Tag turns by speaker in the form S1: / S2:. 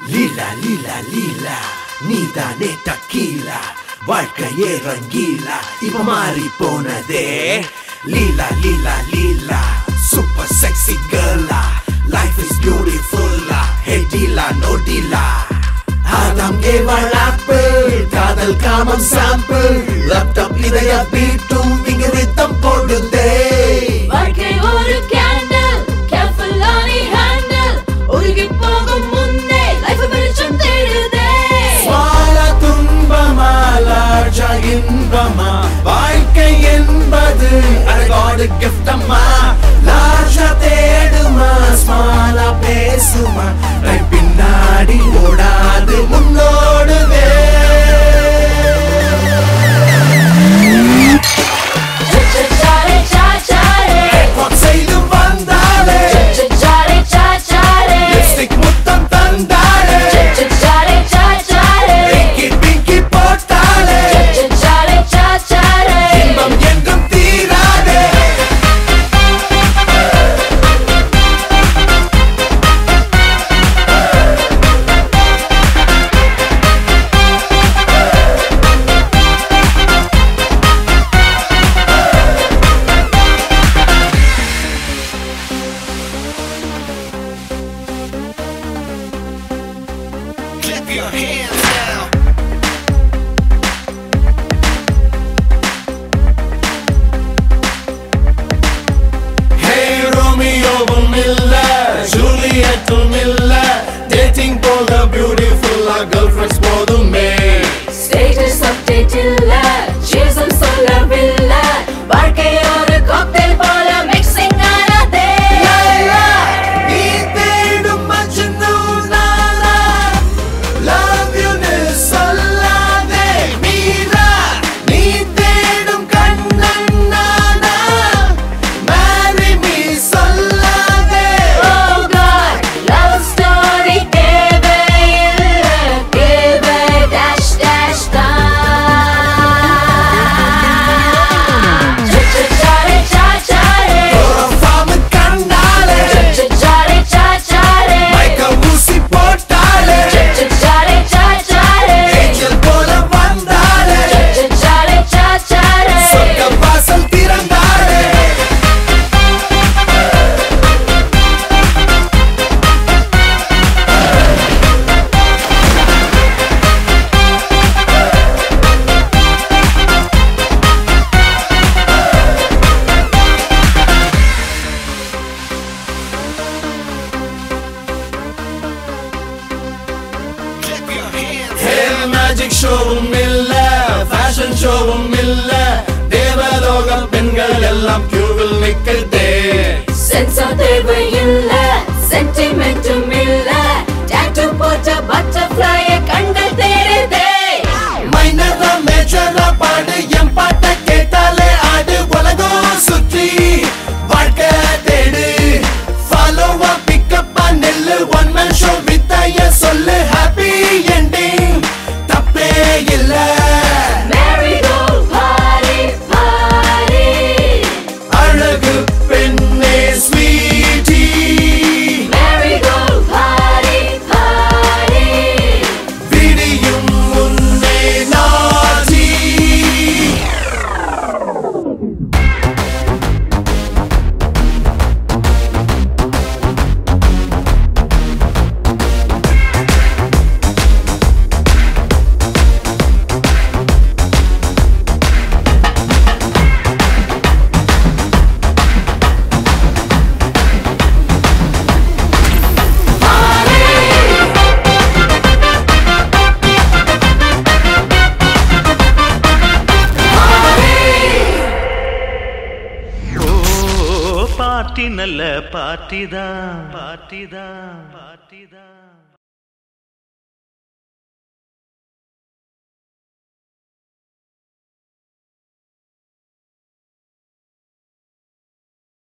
S1: லீலா லீலா லீலா நீதானே டக்கீலா வாழ்க்கையே ரங்கீலா இப்ப மாறி போனதே லீலா லீலா லீலா சூப்பர் செக்ஸி கேர்லா லைஃப் இஸ் பியூட்டிஃபுல்லா ஹே டீலா நோ டீலா ஆதாம் ஏவாள் காதல் காமம் சாம்பிள் லேப்டாப் இதய பீட்டும் இங்கு ரித்தம் போடுதே
S2: வாழ்க்கை ஒரு
S1: கே your hands now. Hey Romeo,
S2: Milla, Juliet,
S1: Milla, dating Paul. Magic ஷோவும் இல்ல ஃபேஷன் ஷோவும் இல்ல. தேவலோக பெண்கள் எல்லாம் கியூவில் நிக்கதே
S2: சென்சார் தேவையில்ல சென்டிமெண்ட்டும் இல்ல. டாட்டூ போட்ட பட்டர்ஃப்ளைய கண்கள் தேடுதே.
S1: மைனரா மேஜரா பாடு
S3: பார்ட்டி நல்ல பார்ட்டிதான் பார்ட்டிதான் பார்ட்டிதான்